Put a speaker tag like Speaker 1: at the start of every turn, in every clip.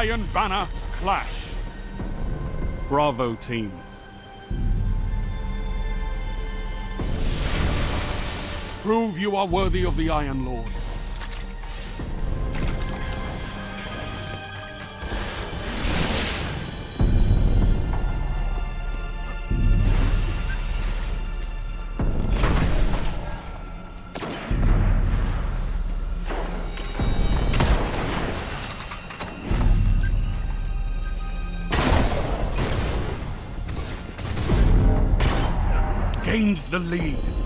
Speaker 1: Iron Banner Clash. Bravo team. Prove you are worthy of the Iron Lords. The lead.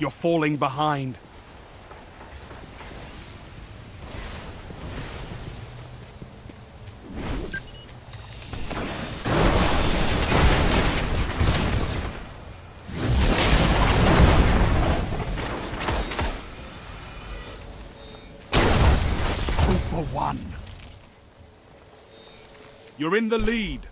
Speaker 1: You're falling behind. Two for one. You're in the lead.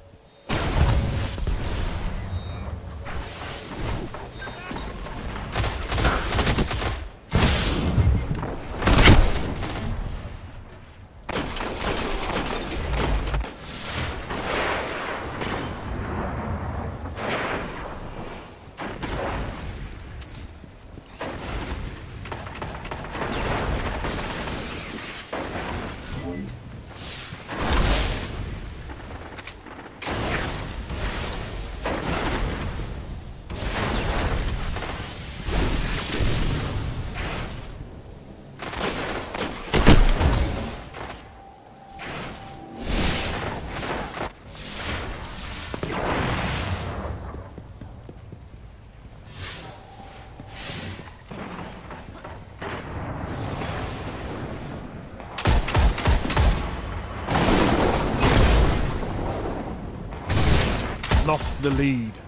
Speaker 1: Lost the lead.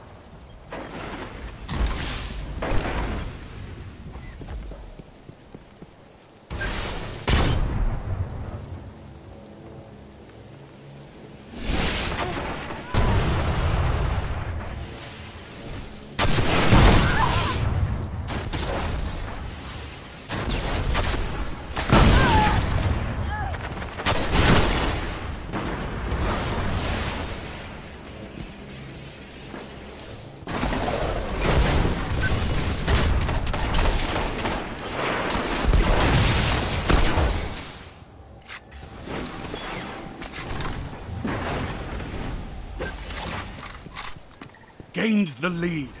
Speaker 1: Gained the lead.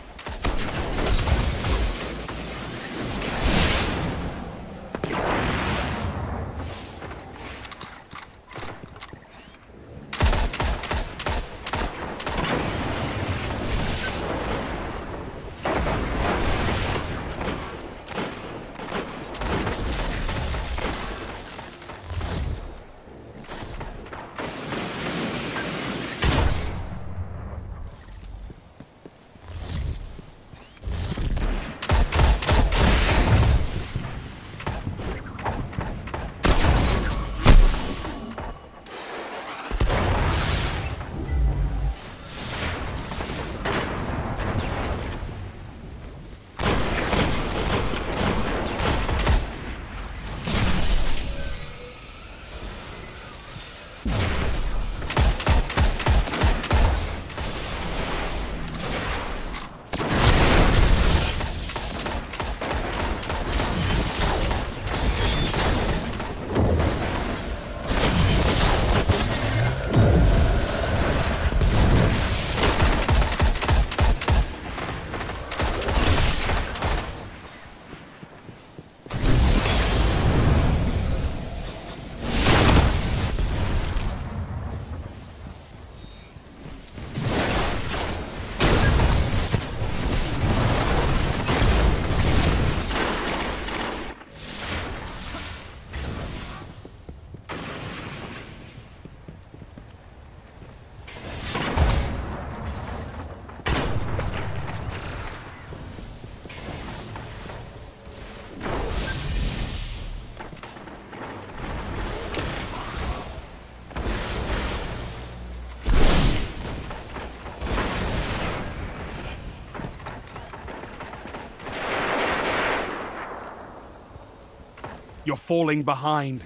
Speaker 1: You're falling behind.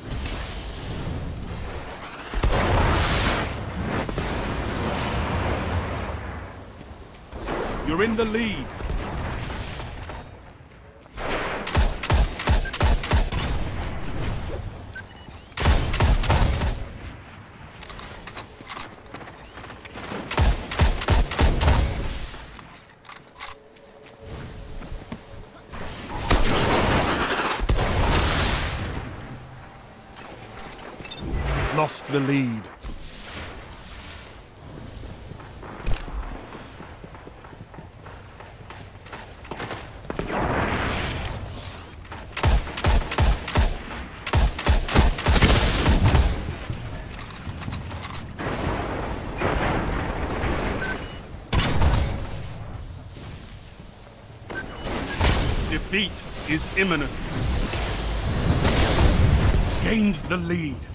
Speaker 1: You're in the lead. lost the lead. Defeat is imminent. Gained the lead.